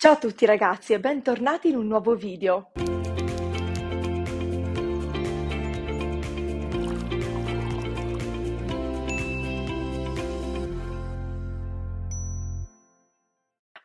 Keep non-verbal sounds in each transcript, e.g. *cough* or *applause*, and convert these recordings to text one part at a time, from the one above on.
Ciao a tutti ragazzi e bentornati in un nuovo video.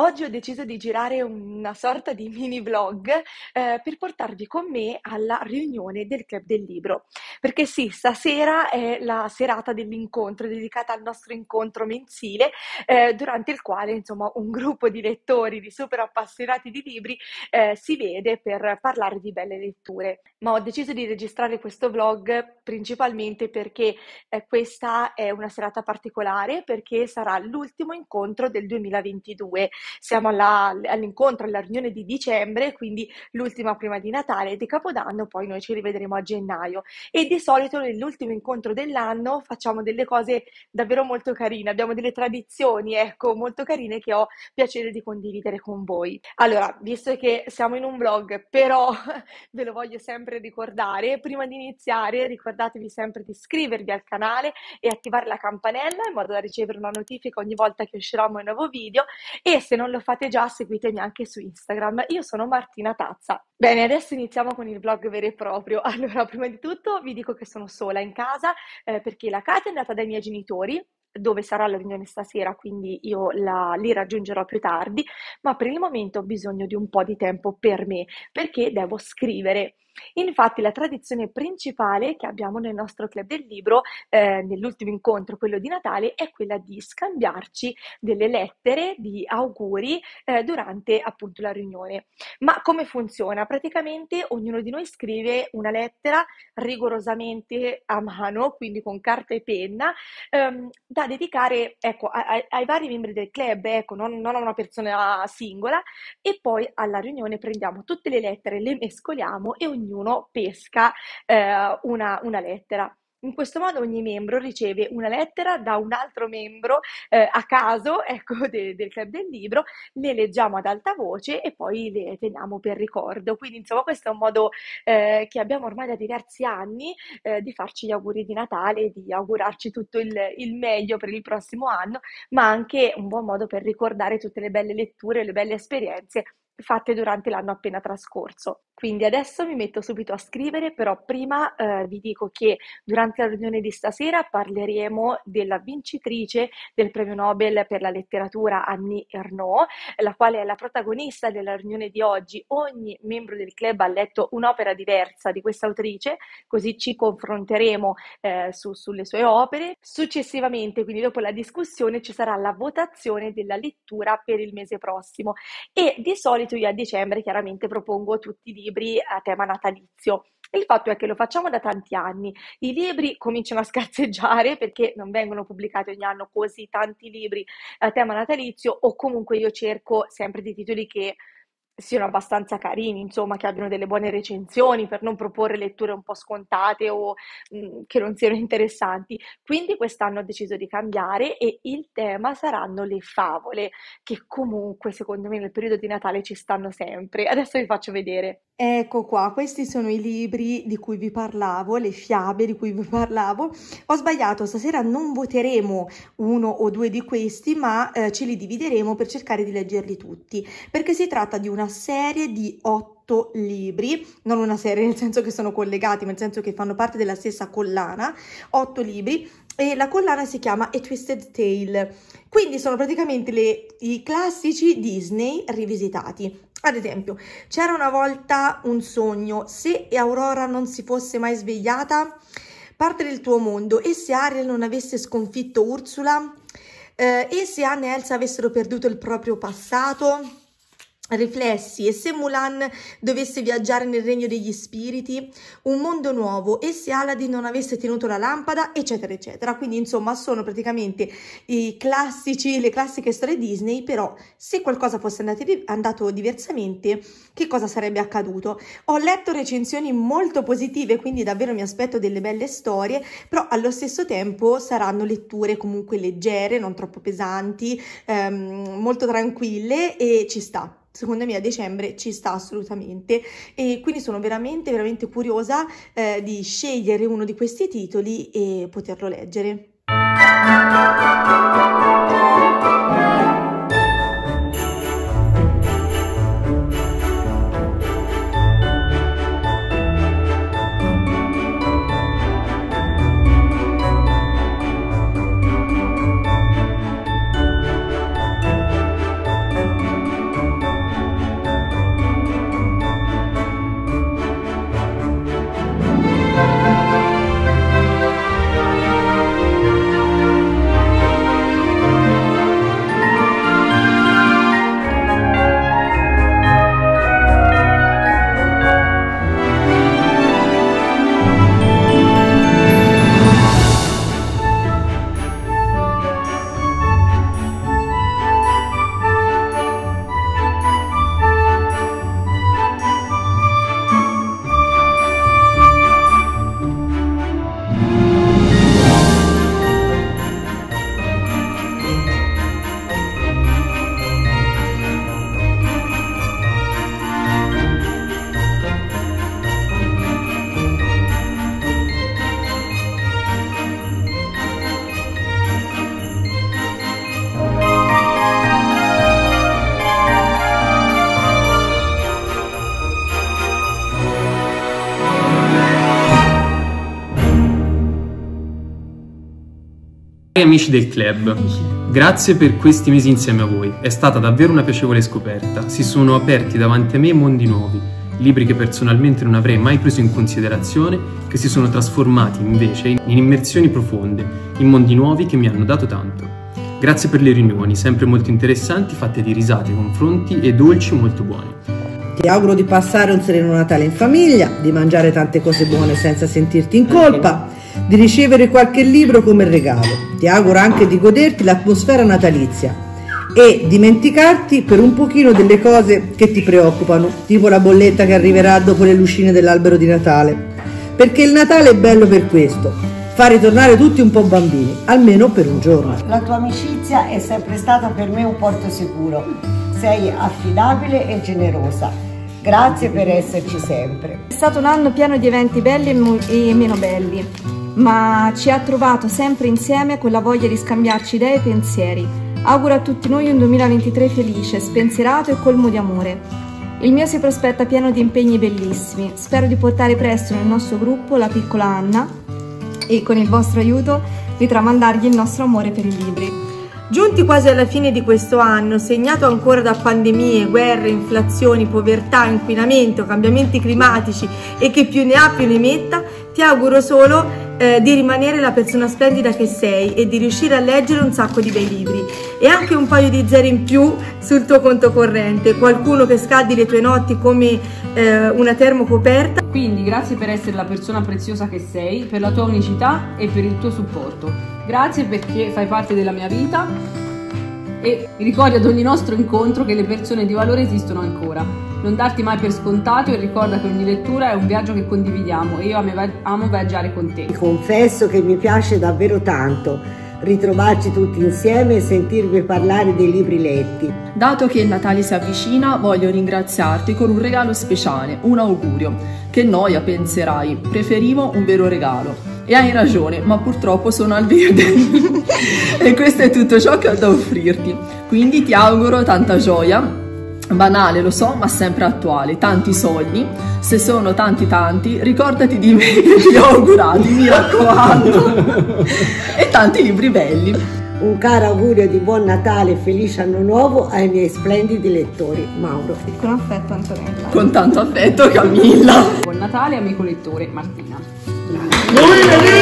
Oggi ho deciso di girare una sorta di mini vlog eh, per portarvi con me alla riunione del Club del Libro. Perché sì, stasera è la serata dell'incontro, dedicata al nostro incontro mensile, eh, durante il quale insomma un gruppo di lettori, di super appassionati di libri, eh, si vede per parlare di belle letture. Ma ho deciso di registrare questo vlog principalmente perché eh, questa è una serata particolare, perché sarà l'ultimo incontro del 2022 siamo alla, all'incontro, alla riunione di dicembre, quindi l'ultima prima di Natale e di Capodanno, poi noi ci rivedremo a gennaio. E di solito nell'ultimo incontro dell'anno facciamo delle cose davvero molto carine, abbiamo delle tradizioni, ecco, molto carine che ho piacere di condividere con voi. Allora, visto che siamo in un vlog, però *laughs* ve lo voglio sempre ricordare, prima di iniziare ricordatevi sempre di iscrivervi al canale e attivare la campanella in modo da ricevere una notifica ogni volta che uscirà un nuovo video e se non lo fate già, seguitemi anche su Instagram. Io sono Martina Tazza. Bene, adesso iniziamo con il vlog vero e proprio. *laughs* Allora, prima di tutto vi dico che sono sola in casa eh, perché la Katia è andata dai miei genitori dove sarà la riunione stasera, quindi io la, li raggiungerò più tardi, ma per il momento ho bisogno di un po' di tempo per me perché devo scrivere. Infatti la tradizione principale che abbiamo nel nostro club del libro, eh, nell'ultimo incontro, quello di Natale, è quella di scambiarci delle lettere di auguri eh, durante appunto la riunione. Ma come funziona? Praticamente ognuno di noi scrive una lettera rigorosamente a mano, quindi con carta e penna, ehm, da dedicare ecco, ai, ai, vari membri del club, ecco, non, non a una persona singola, e poi alla riunione prendiamo tutte le lettere, le mescoliamo e ognuno ognuno pesca eh, una, una lettera. In questo modo ogni membro riceve una lettera da un altro membro eh, a caso *laughs* ecco, de- del club del libro, le leggiamo ad alta voce e poi le teniamo per ricordo. Quindi insomma questo è un modo eh, che abbiamo ormai da diversi anni eh, di farci gli auguri di Natale, di augurarci tutto il, il meglio per il prossimo anno, ma anche un buon modo per ricordare tutte le belle letture, le belle esperienze fatte durante l'anno appena trascorso. Quindi adesso mi metto subito a scrivere, però prima eh, vi dico che durante la riunione di stasera parleremo della vincitrice del premio Nobel per la letteratura Annie Ernaux, la quale è la protagonista della riunione di oggi. Ogni membro del club ha letto un'opera diversa di questa autrice, così ci confronteremo eh, su, sulle sue opere. Successivamente, quindi dopo la discussione, ci sarà la votazione della lettura per il mese prossimo e di solito io a dicembre chiaramente propongo tutti i libri a tema natalizio. Il fatto è che lo facciamo da tanti anni. I libri cominciano a scarseggiare perché non vengono pubblicati ogni anno così tanti libri a tema natalizio o comunque io cerco sempre di titoli che siano abbastanza carini, insomma, che abbiano delle buone recensioni per non proporre letture un po' scontate o mh, mm, che non siano interessanti. Quindi quest'anno ho deciso di cambiare e il tema saranno le favole, che comunque secondo me nel periodo di Natale ci stanno sempre. Adesso vi faccio vedere. Ecco qua, questi sono i libri di cui vi parlavo, le fiabe di cui vi parlavo. Ho sbagliato, stasera non voteremo uno o due di questi, ma eh, ce li divideremo per cercare di leggerli tutti, perché si tratta di una serie di otto libri, non una serie nel senso che sono collegati, ma nel senso che fanno parte della stessa collana, otto libri, e la collana si chiama A Twisted Tale. Quindi sono praticamente le, i classici Disney rivisitati. Ad esempio, c'era una volta un sogno, se Aurora non si fosse mai svegliata, parte del tuo mondo, e se Ariel non avesse sconfitto Ursula, eh, e se Anne e Elsa avessero perduto il proprio passato, riflessi e se Mulan dovesse viaggiare nel regno degli spiriti, un mondo nuovo e se Aladdin non avesse tenuto la lampada, eccetera, eccetera. Quindi, insomma, sono praticamente i classici, le classiche storie Disney, però se qualcosa fosse andato diversamente, che cosa sarebbe accaduto? Ho letto recensioni molto positive, quindi davvero mi aspetto delle belle storie, però allo stesso tempo saranno letture comunque leggere, non troppo pesanti, ehm, molto tranquille e ci sta secondo me a dicembre ci sta assolutamente e quindi sono veramente veramente curiosa eh, di scegliere uno di questi titoli e poterlo leggere. Amici del club, grazie per questi mesi insieme a voi, è stata davvero una piacevole scoperta, si sono aperti davanti a me mondi nuovi, libri che personalmente non avrei mai preso in considerazione, che si sono trasformati invece in immersioni profonde, in mondi nuovi che mi hanno dato tanto. Grazie per le riunioni, sempre molto interessanti, fatte di risate, confronti e dolci molto buoni. Ti auguro di passare un sereno Natale in famiglia, di mangiare tante cose buone senza sentirti in colpa, di ricevere qualche libro come regalo. Ti auguro anche di goderti l'atmosfera natalizia e dimenticarti per un pochino delle cose che ti preoccupano, tipo la bolletta che arriverà dopo le lucine dell'albero di Natale. Perché il Natale è bello per questo, fa ritornare tutti un po' bambini, almeno per un giorno. La tua amicizia è sempre stata per me un porto sicuro. Sei affidabile e generosa. Grazie per esserci sempre. È stato un anno pieno di eventi belli e meno belli, ma ci ha trovato sempre insieme quella voglia di scambiarci idee e pensieri. Auguro a tutti noi un 2023 felice, spensierato e colmo di amore. Il mio si prospetta pieno di impegni bellissimi. Spero di portare presto nel nostro gruppo la piccola Anna e con il vostro aiuto di tramandargli il nostro amore per i libri. Giunti quasi alla fine di questo anno, segnato ancora da pandemie, guerre, inflazioni, povertà, inquinamento, cambiamenti climatici e che più ne ha più ne metta, ti auguro solo eh, di rimanere la persona splendida che sei e di riuscire a leggere un sacco di bei libri e anche un paio di zeri in più sul tuo conto corrente, qualcuno che scaldi le tue notti come eh, una termocoperta. Quindi grazie per essere la persona preziosa che sei, per la tua unicità e per il tuo supporto. Grazie perché fai parte della mia vita e ricordi ad ogni nostro incontro che le persone di valore esistono ancora. Non darti mai per scontato e ricorda che ogni lettura è un viaggio che condividiamo e io amo viaggiare con te. Ti confesso che mi piace davvero tanto ritrovarci tutti insieme e sentirvi parlare dei libri letti. Dato che il Natale si avvicina, voglio ringraziarti con un regalo speciale, un augurio. Che noia, penserai, preferivo un vero regalo. E hai ragione, ma purtroppo sono al verde. *laughs* e questo è tutto ciò che ho da offrirti. Quindi ti auguro tanta gioia, banale lo so, ma sempre attuale, tanti soldi, se sono tanti tanti, ricordati di me che ti ho augurati, mi raccomando, e tanti libri belli. Un caro augurio di buon Natale e felice anno nuovo ai miei splendidi lettori, Mauro. Con affetto Antonella. Con tanto affetto Camilla. Buon Natale amico lettore Martina. Buon Natale!